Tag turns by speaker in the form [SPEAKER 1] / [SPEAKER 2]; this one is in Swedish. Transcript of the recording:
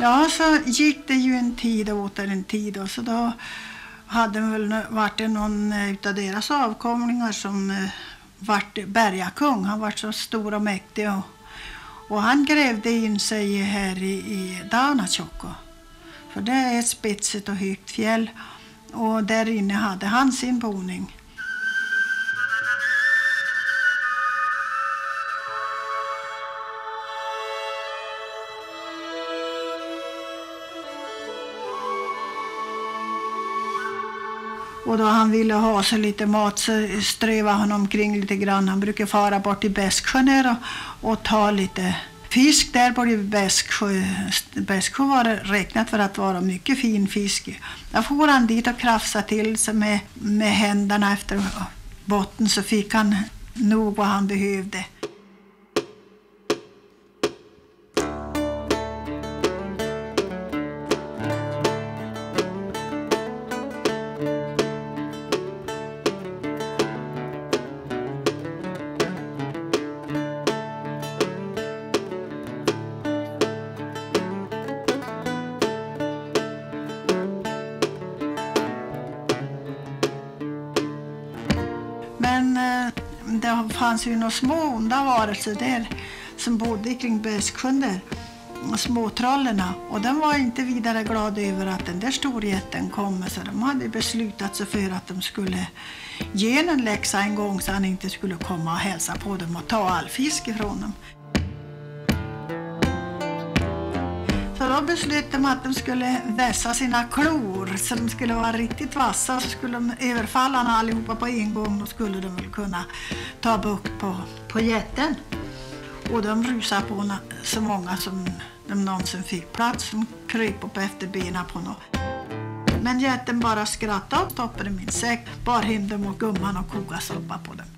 [SPEAKER 1] Ja, så gick det ju en tid och åter en tid och så då hade väl varit det någon eh, av deras avkomlingar som eh, vart bergakung. Han var så stor och mäktig och, och han grävde in sig här i, i Danatjokko. För det är ett spetsigt och högt fjäll och där inne hade han sin boning. Och då han ville ha sig lite mat så strövade han omkring lite grann. Han brukar fara bort till Bäsksjön och, och ta lite fisk där på Bäsksjö. Bäsksjö var räknat för att vara mycket fin fisk. Då for han dit och krafsade till sig med, med händerna efter botten så fick han nog vad han behövde. Fanns ju några små onda varelser där som bodde kring Bäsksjön där. Småtrollerna. Och de var inte vidare glada över att den där storjätten kom. Så de hade beslutat sig för att de skulle ge en läxa en gång så han inte skulle komma och hälsa på dem och ta all fisk ifrån dem. Då beslöt de att de skulle vässa sina klor så de skulle vara riktigt vassa. Så skulle de överfalla honom allihopa på en gång. Då skulle de väl kunna ta bukt på, på jätten. Och de rusade på na- så många som de någonsin fick plats. De kröp upp efter benen på något. Men jätten bara skrattade och stoppade min säck, bar hem dem och gumman och kokade soppa på dem.